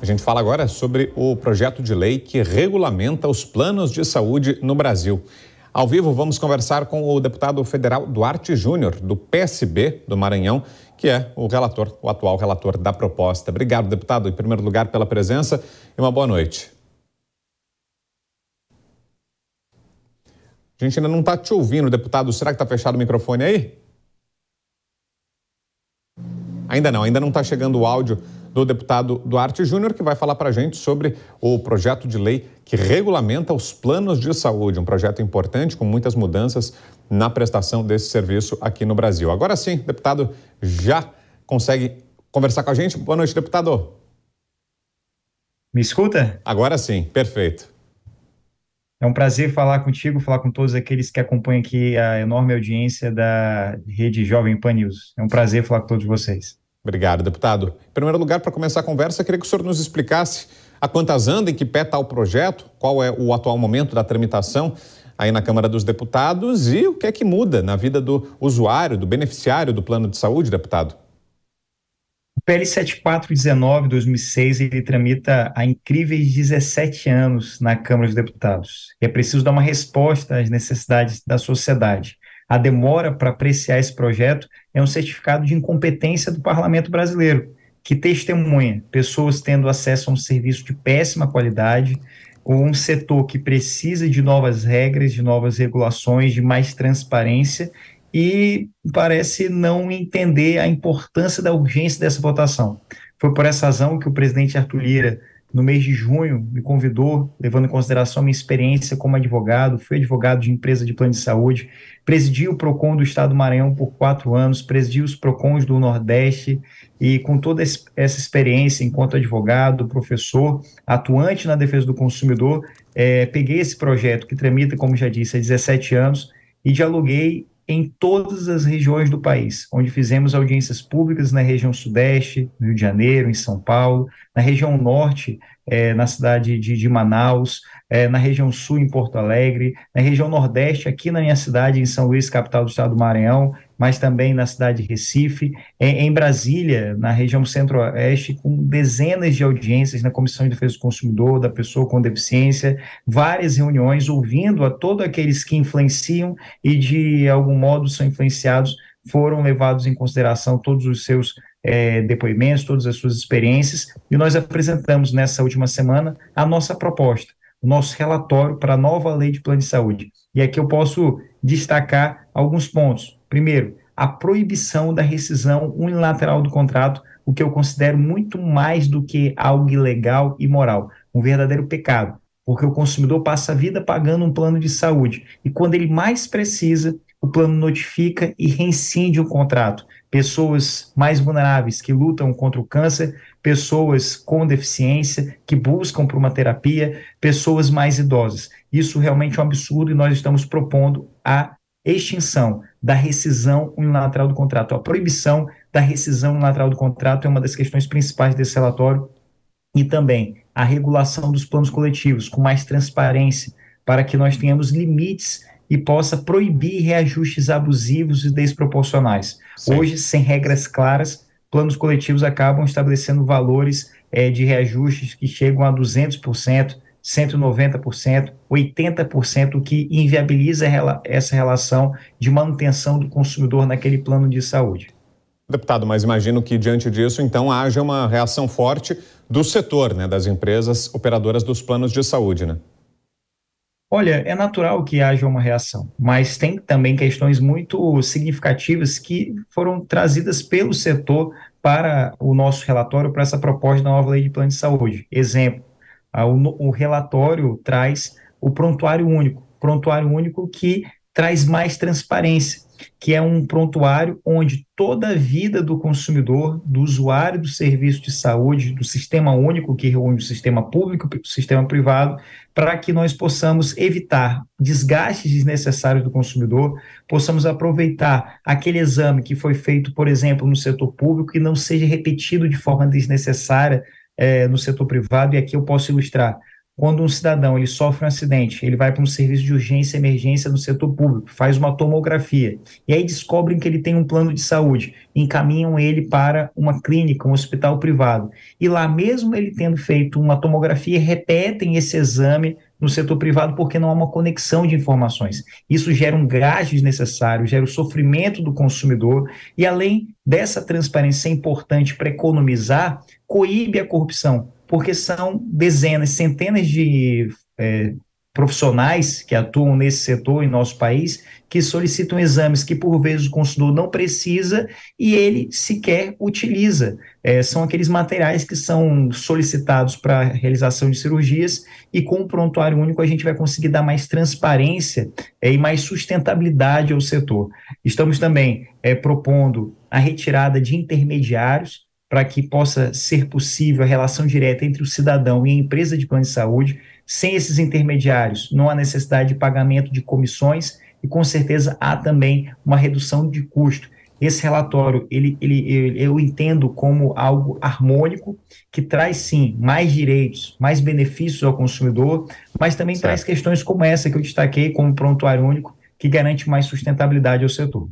A gente fala agora sobre o projeto de lei que regulamenta os planos de saúde no Brasil. Ao vivo, vamos conversar com o deputado federal Duarte Júnior, do PSB do Maranhão, que é o relator, o atual relator da proposta. Obrigado, deputado, em primeiro lugar, pela presença e uma boa noite. A gente ainda não está te ouvindo, deputado. Será que está fechado o microfone aí? Ainda não, ainda não está chegando o áudio do deputado Duarte Júnior, que vai falar para a gente sobre o projeto de lei que regulamenta os planos de saúde, um projeto importante com muitas mudanças na prestação desse serviço aqui no Brasil. Agora sim, deputado já consegue conversar com a gente. Boa noite, deputado. Me escuta? Agora sim, perfeito. É um prazer falar contigo, falar com todos aqueles que acompanham aqui a enorme audiência da rede Jovem Pan News. É um prazer falar com todos vocês. Obrigado, deputado. Em primeiro lugar, para começar a conversa, queria que o senhor nos explicasse a quantas anda, em que pé está o projeto, qual é o atual momento da tramitação aí na Câmara dos Deputados e o que é que muda na vida do usuário, do beneficiário do plano de saúde, deputado. O PL 7419-2006 ele tramita há incríveis 17 anos na Câmara dos Deputados. É preciso dar uma resposta às necessidades da sociedade a demora para apreciar esse projeto é um certificado de incompetência do parlamento brasileiro, que testemunha pessoas tendo acesso a um serviço de péssima qualidade, ou um setor que precisa de novas regras, de novas regulações, de mais transparência, e parece não entender a importância da urgência dessa votação. Foi por essa razão que o presidente Arthur Lira no mês de junho, me convidou, levando em consideração a minha experiência como advogado, fui advogado de empresa de plano de saúde, presidi o PROCON do Estado do Maranhão por quatro anos, presidi os PROCONs do Nordeste, e com toda essa experiência enquanto advogado, professor, atuante na defesa do consumidor, é, peguei esse projeto que tramita, como já disse, há 17 anos, e dialoguei em todas as regiões do país, onde fizemos audiências públicas na região sudeste, no Rio de Janeiro, em São Paulo, na região norte, é, na cidade de, de Manaus, é, na região sul, em Porto Alegre, na região nordeste, aqui na minha cidade, em São Luís, capital do estado do Maranhão, mas também na cidade de Recife, em, em Brasília, na região centro-oeste, com dezenas de audiências na Comissão de Defesa do Consumidor, da pessoa com deficiência, várias reuniões, ouvindo a todos aqueles que influenciam e, de algum modo, são influenciados, foram levados em consideração todos os seus é, depoimentos, todas as suas experiências, e nós apresentamos nessa última semana a nossa proposta, o nosso relatório para a nova lei de plano de saúde. E aqui eu posso destacar alguns pontos. Primeiro, a proibição da rescisão unilateral do contrato, o que eu considero muito mais do que algo ilegal e moral, um verdadeiro pecado, porque o consumidor passa a vida pagando um plano de saúde e quando ele mais precisa, o plano notifica e reincide o contrato. Pessoas mais vulneráveis que lutam contra o câncer, pessoas com deficiência que buscam por uma terapia, pessoas mais idosas. Isso realmente é um absurdo e nós estamos propondo a extinção da rescisão unilateral do contrato. A proibição da rescisão unilateral do contrato é uma das questões principais desse relatório e também a regulação dos planos coletivos com mais transparência para que nós tenhamos limites e possa proibir reajustes abusivos e desproporcionais. Sim. Hoje, sem regras claras, planos coletivos acabam estabelecendo valores é, de reajustes que chegam a 200%, 190%, 80%, o que inviabiliza essa relação de manutenção do consumidor naquele plano de saúde. Deputado, mas imagino que diante disso, então, haja uma reação forte do setor, né, das empresas operadoras dos planos de saúde, né? Olha, é natural que haja uma reação, mas tem também questões muito significativas que foram trazidas pelo setor para o nosso relatório, para essa proposta da nova lei de plano de saúde. Exemplo, o, o relatório traz o prontuário único, prontuário único que traz mais transparência, que é um prontuário onde toda a vida do consumidor, do usuário do serviço de saúde, do sistema único que reúne o sistema público e o sistema privado, para que nós possamos evitar desgastes desnecessários do consumidor, possamos aproveitar aquele exame que foi feito, por exemplo, no setor público e não seja repetido de forma desnecessária é, no setor privado, e aqui eu posso ilustrar quando um cidadão ele sofre um acidente, ele vai para um serviço de urgência e emergência no setor público, faz uma tomografia, e aí descobrem que ele tem um plano de saúde, encaminham ele para uma clínica, um hospital privado. E lá mesmo ele tendo feito uma tomografia, repetem esse exame no setor privado porque não há uma conexão de informações. Isso gera um gasto desnecessário, gera o sofrimento do consumidor e além dessa transparência importante para economizar, coíbe a corrupção, porque são dezenas, centenas de é, profissionais que atuam nesse setor em nosso país que solicitam exames que por vezes o consumidor não precisa e ele sequer utiliza. É, são aqueles materiais que são solicitados para realização de cirurgias e com o prontuário único a gente vai conseguir dar mais transparência é, e mais sustentabilidade ao setor. Estamos também é, propondo a retirada de intermediários para que possa ser possível a relação direta entre o cidadão e a empresa de plano de saúde. Sem esses intermediários, não há necessidade de pagamento de comissões e, com certeza, há também uma redução de custo. Esse relatório, ele, ele, eu entendo como algo harmônico, que traz, sim, mais direitos, mais benefícios ao consumidor, mas também certo. traz questões como essa que eu destaquei, como prontuário único, que garante mais sustentabilidade ao setor.